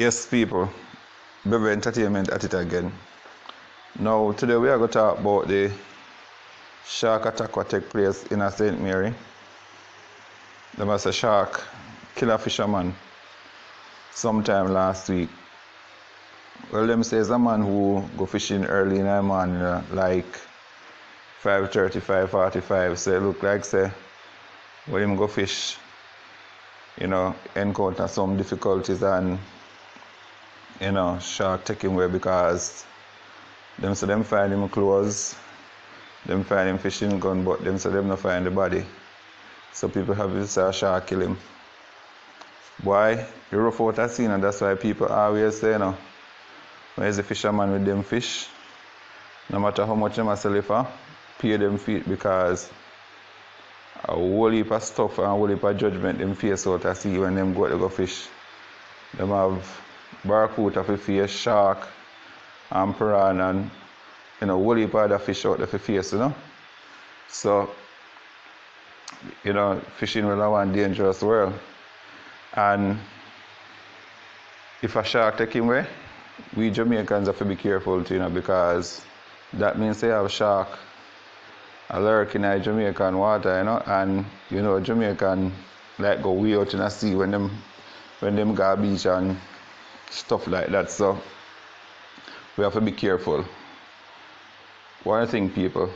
Yes, people, Bebe Entertainment at it again. Now, today we are going to talk about the shark attack that took place in St. Mary. There was a shark kill a fisherman sometime last week. Well, them say it's a man who go fishing early in the morning, uh, like 5.30, 5.45. So look like, say, when him go fish, you know, encounter some difficulties and, you know, shark take him away because them say them find him clothes, them find him fishing gun, but them say them not find the body. So people have to say shark kill him. Why? You rough out a scene and that's why people always say, you know, when is the fisherman with them fish, no matter how much them a sell it for, pay them feet because a whole heap of stuff and a whole heap of judgment them face out to sea when them go to go fish. Them have barracuda for face, shark, and piranha and you know, whole heap of fish out there for face, you know. So, you know, fishing will a one dangerous world. And if a shark take him away, we Jamaicans have to be careful too, you know, because that means they have a shark a lurk in Jamaican water, you know, and you know Jamaican like go way out in the sea when them when them go beach and stuff like that. So we have to be careful. One thing people